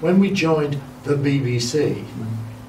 when we joined the BBC,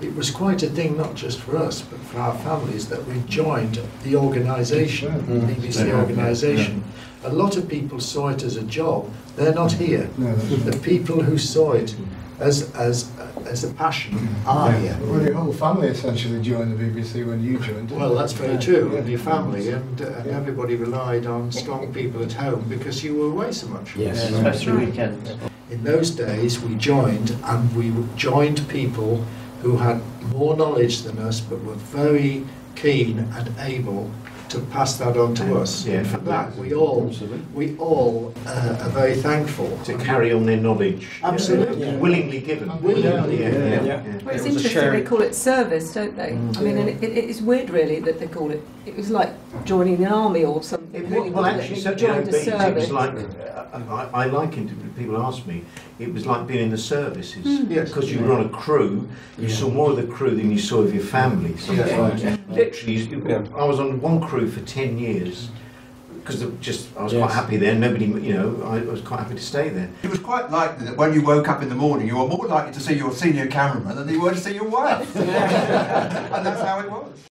it was quite a thing, not just for us, but for our families, that we joined the organisation, the BBC organisation. A lot of people saw it as a job. They're not here. The people who saw it as as as a passion are here. Well, your whole family essentially joined the BBC when you joined. Well, that's very true. And your family and, uh, and everybody relied on strong people at home because you were away so much. Yes. Especially weekends. In those days, we joined and we joined people who had more knowledge than us but were very keen and able to pass that on to us. Yeah. And for that, we all, Absolutely. we all uh, are very thankful. To carry on their knowledge. Absolutely. Yeah. Willingly given. Willingly yeah, given, yeah, yeah. yeah. Well, it's It interesting sharing- they call it service, don't they? Mm. I mean, and it, it, it's weird really that they call it. It was like joining an army or something. It, really, well, wasn't actually, it? certainly joined a OBs, it service. was like, uh, I, I likened it, when people ask me, it was like being in the services. Hmm. Yes. Because you were on a crew, you Yeah. saw more of the crew than you saw of your families. That's right. Literally, Yeah. I was on one crew for 10 years. Because just, I was Yes. quite happy there. Nobody, you know, I was quite happy to stay there. It was quite likely that when you woke up in the morning, you were more likely to see your senior cameraman than you were to see your wife. and that's how it was.